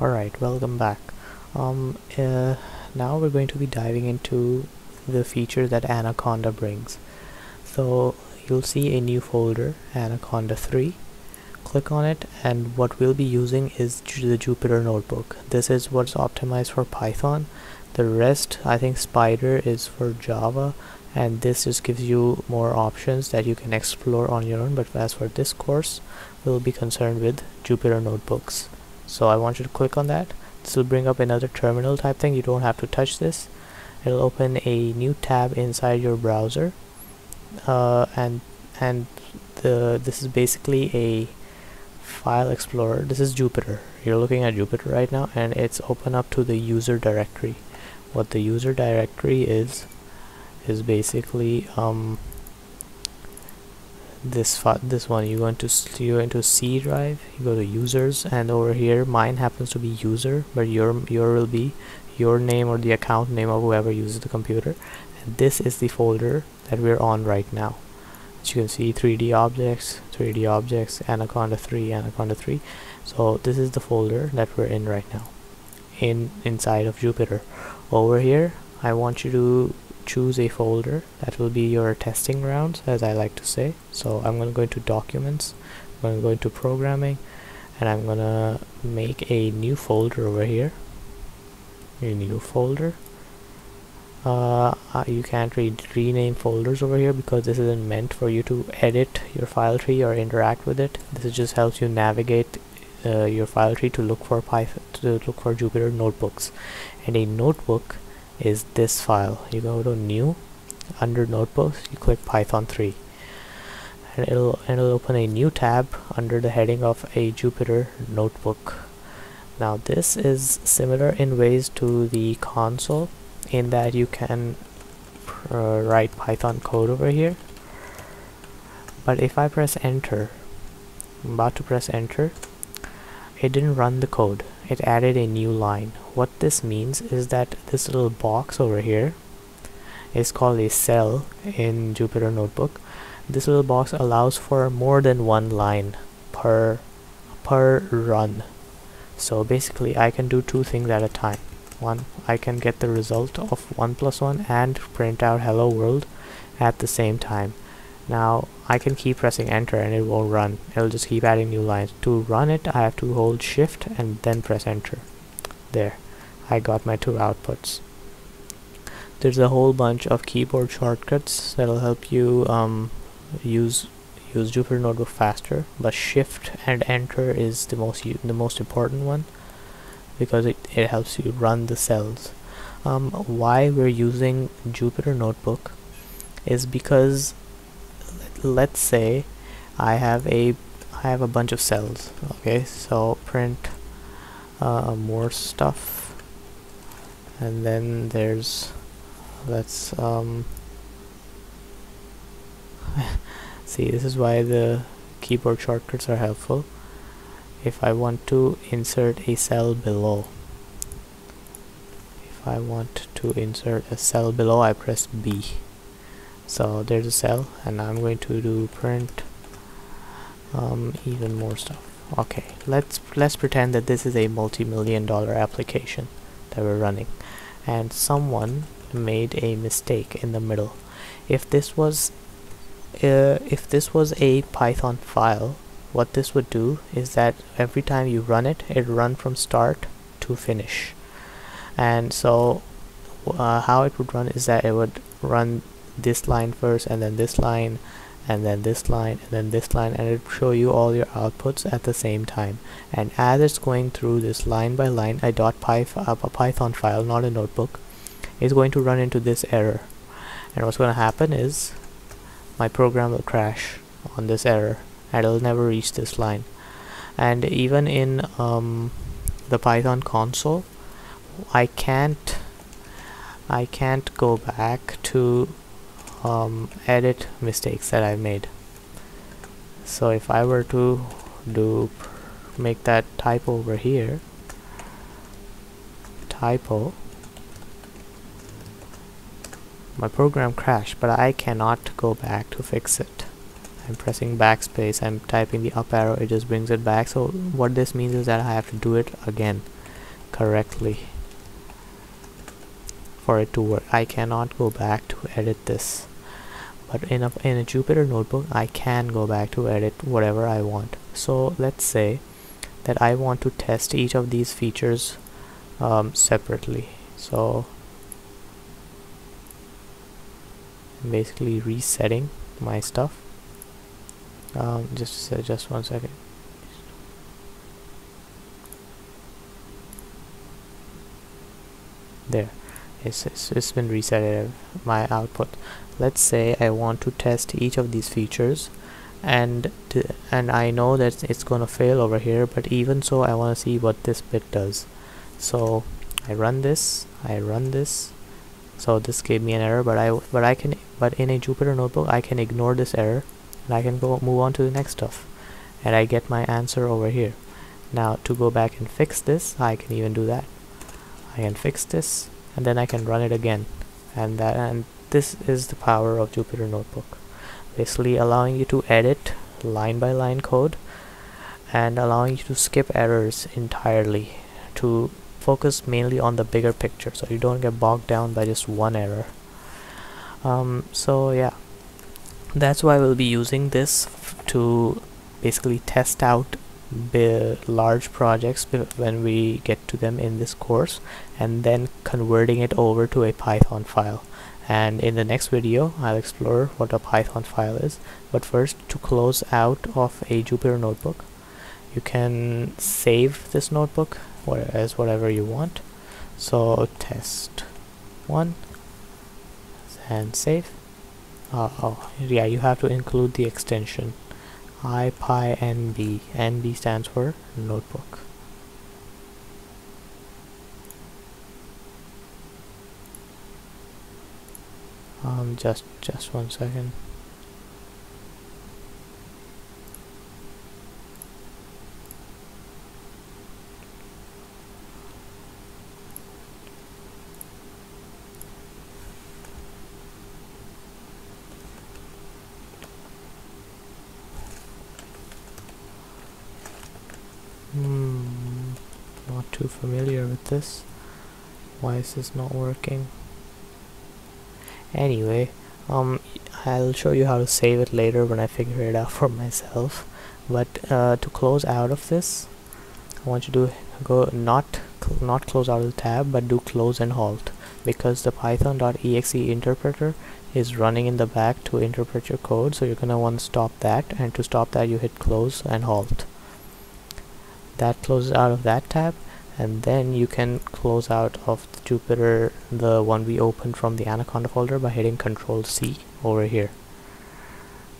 Alright, welcome back. Um, uh, now we're going to be diving into the feature that Anaconda brings. So you'll see a new folder, Anaconda 3. Click on it and what we'll be using is the Jupyter Notebook. This is what's optimized for Python. The rest, I think Spyder is for Java and this just gives you more options that you can explore on your own but as for this course we'll be concerned with Jupyter Notebooks so I want you to click on that. This will bring up another terminal type thing. You don't have to touch this. It'll open a new tab inside your browser. Uh, and and the this is basically a file explorer. This is Jupyter. You're looking at Jupyter right now and it's open up to the user directory. What the user directory is is basically um, this this one. You go into you go into C drive you go to users and over here mine happens to be user but your your will be your name or the account name of whoever uses the computer. And this is the folder that we're on right now. As you can see 3d objects 3d objects anaconda 3 anaconda 3 so this is the folder that we're in right now in inside of Jupyter. Over here I want you to choose a folder that will be your testing grounds as I like to say. So I'm going to go into documents I'm going to go into programming and I'm gonna make a new folder over here. A new folder. Uh, you can't re rename folders over here because this isn't meant for you to edit your file tree or interact with it. This just helps you navigate uh, your file tree to look for Python to look for Jupyter notebooks. And a notebook is this file. You go to new under notebooks you click python 3 and it'll it'll open a new tab under the heading of a Jupyter notebook. Now this is similar in ways to the console in that you can uh, write python code over here. But if I press enter I'm about to press enter it didn't run the code it added a new line. What this means is that this little box over here is called a cell in Jupyter Notebook. This little box allows for more than one line per per run. So basically I can do two things at a time. One I can get the result of 1 plus 1 and print out hello world at the same time now I can keep pressing enter and it won't run. It'll just keep adding new lines. To run it I have to hold shift and then press enter. There. I got my two outputs. There's a whole bunch of keyboard shortcuts that'll help you um, use use Jupyter Notebook faster but shift and enter is the most the most important one because it, it helps you run the cells. Um, why we're using Jupyter Notebook is because let's say I have a I have a bunch of cells okay? So print uh, more stuff. And then there's let's um see this is why the keyboard shortcuts are helpful. If I want to insert a cell below if I want to insert a cell below I press B so there's a cell and I'm going to do print um, even more stuff. Okay let's let's pretend that this is a multi-million dollar application that we're running. And someone made a mistake in the middle. If this was uh, if this was a python file what this would do is that every time you run it it run from start to finish. And so uh, how it would run is that it would run this line first and then this line and then this line and then this line and it show you all your outputs at the same time. And as it's going through this line by line a dot python file not a notebook is going to run into this error. And what's going to happen is my program will crash on this error and it'll never reach this line. And even in um, the python console I can't I can't go back to um, edit mistakes that I've made. So if I were to do make that typo over here typo my program crashed but I cannot go back to fix it. I'm pressing backspace I'm typing the up arrow it just brings it back. So what this means is that I have to do it again correctly for it to work. I cannot go back to edit this. But in a, in a Jupyter notebook I can go back to edit whatever I want. So let's say that I want to test each of these features um, separately. So basically resetting my stuff. Um, just uh, just one second. There it's, it's, it's been reset uh, my output. Let's say I want to test each of these features and and I know that it's gonna fail over here but even so I want to see what this bit does. So I run this I run this. So this gave me an error but I but I can but in a Jupyter notebook I can ignore this error and I can go move on to the next stuff and I get my answer over here. Now to go back and fix this I can even do that. I can fix this and then I can run it again. And that and this is the power of Jupyter Notebook. Basically allowing you to edit line by line code and allowing you to skip errors entirely to focus mainly on the bigger picture so you don't get bogged down by just one error. Um, so yeah. That's why we'll be using this to basically test out large projects when we get to them in this course and then converting it over to a Python file. And in the next video I'll explore what a Python file is. But first to close out of a Jupyter notebook you can save this notebook as whatever you want. So test one and save. Uh, oh yeah you have to include the extension IPyNB. NB stands for notebook. Um, just just one second. Too familiar with this. Why is this not working? Anyway, um, I'll show you how to save it later when I figure it out for myself. But uh, to close out of this, I want you to go not cl not close out of the tab, but do close and halt because the python.exe interpreter is running in the back to interpret your code. So you're gonna want to stop that, and to stop that, you hit close and halt that closes out of that tab and then you can close out of the Jupyter the one we opened from the Anaconda folder by hitting control C over here.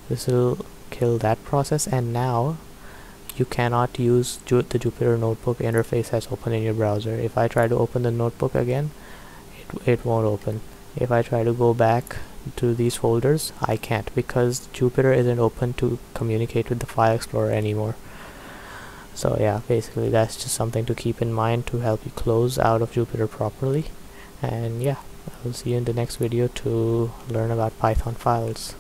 This will kill that process and now you cannot use Ju the Jupyter notebook interface as open in your browser. If I try to open the notebook again it, it won't open. If I try to go back to these folders I can't because Jupyter isn't open to communicate with the file explorer anymore so yeah basically that's just something to keep in mind to help you close out of Jupyter properly. And yeah I will see you in the next video to learn about Python files